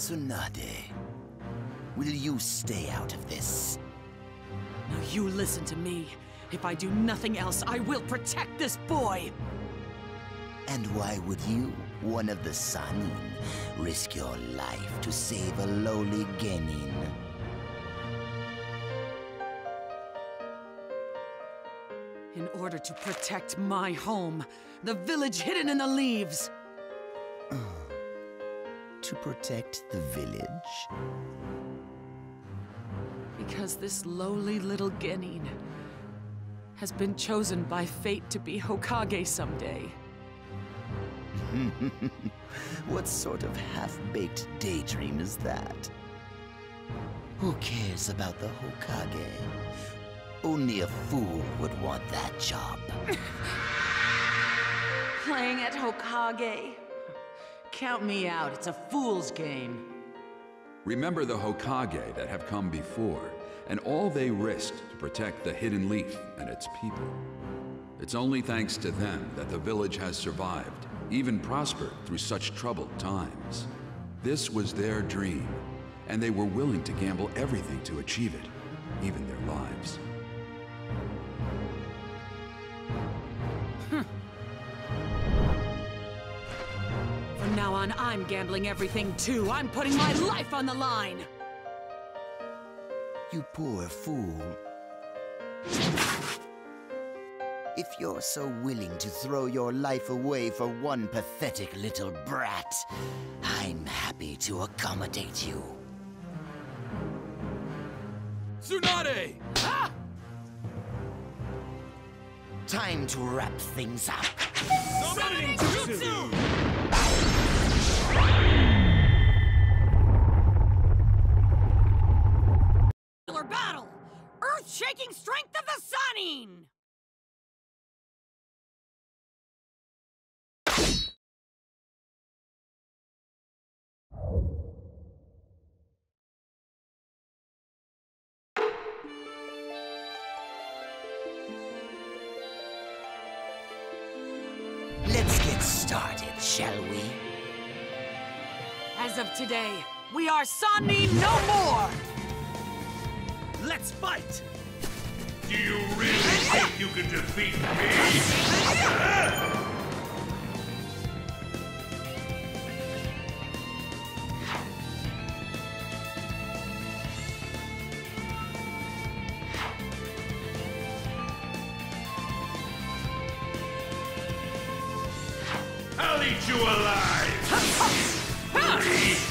Tsunade, will you stay out of this? Now you listen to me. If I do nothing else, I will protect this boy! And why would you, one of the Sannin, risk your life to save a lowly Genin? In order to protect my home, the village hidden in the leaves. To protect the village? Because this lowly little Genin has been chosen by fate to be Hokage someday. what sort of half-baked daydream is that? Who cares about the Hokage? Only a fool would want that job. Playing at Hokage. Count me out. It's a fool's game. Remember the Hokage that have come before, and all they risked to protect the Hidden Leaf and its people. It's only thanks to them that the village has survived, even prospered through such troubled times. This was their dream, and they were willing to gamble everything to achieve it, even their lives. Now on, I'm gambling everything too. I'm putting my life on the line! You poor fool. If you're so willing to throw your life away for one pathetic little brat, I'm happy to accommodate you. Tsunade! Ah! Time to wrap things up. Summoning Jutsu! Battle! Earth-shaking strength of the Sannin! Let's get started, shall we? As of today, we are Sannin no more! Let's fight! Do you really think you can defeat me? I'll eat you alive! Fuck!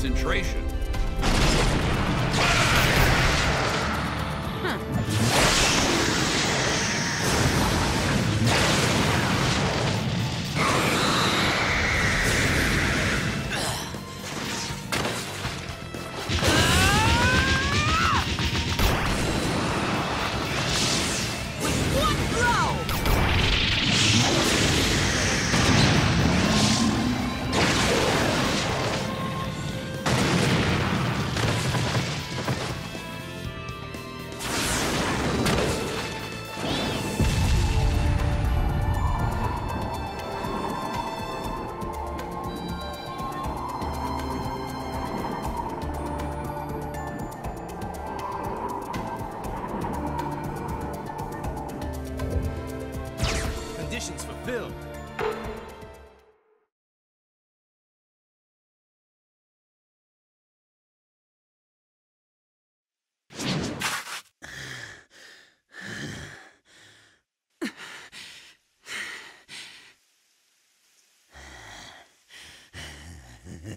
Concentration.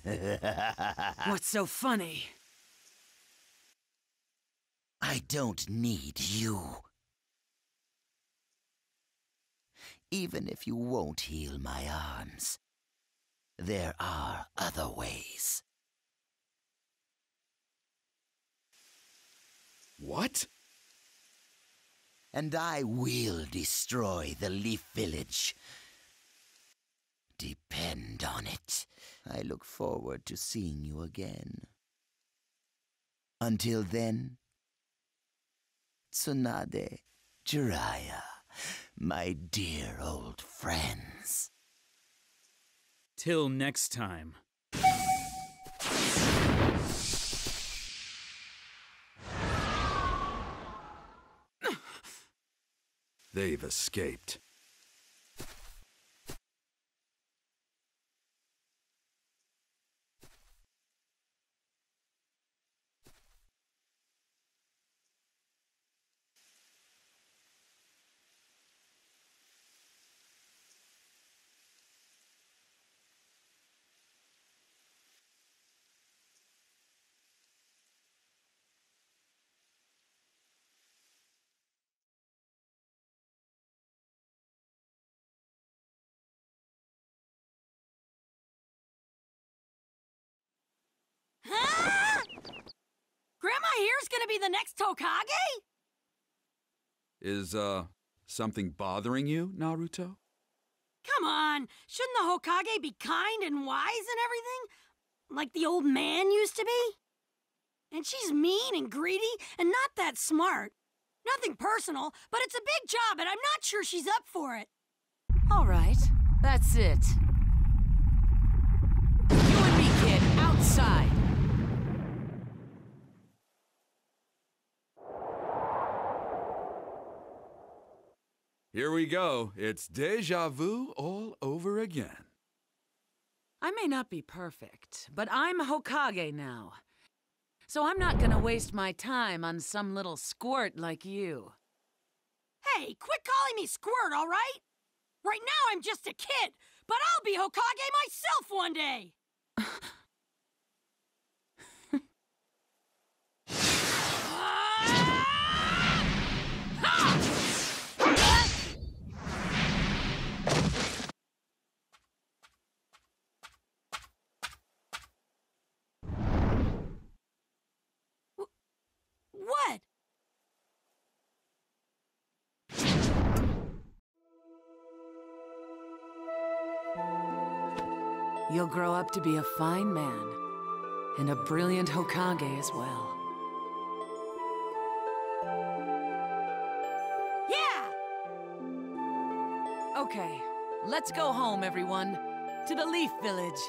What's so funny? I don't need you. Even if you won't heal my arms, there are other ways. What? And I will destroy the Leaf Village. Depend on it. I look forward to seeing you again. Until then, Tsunade, Jiraiya, my dear old friends. Till next time. They've escaped. Gonna be the next Hokage? Is, uh, something bothering you, Naruto? Come on, shouldn't the Hokage be kind and wise and everything? Like the old man used to be? And she's mean and greedy and not that smart. Nothing personal, but it's a big job and I'm not sure she's up for it. All right, that's it. You and me, kid, outside. Here we go. It's deja vu all over again. I may not be perfect, but I'm Hokage now. So I'm not gonna waste my time on some little squirt like you. Hey, quit calling me Squirt, all right? Right now I'm just a kid, but I'll be Hokage myself one day. You'll grow up to be a fine man, and a brilliant Hokage as well. Yeah! Okay, let's go home, everyone. To the Leaf Village.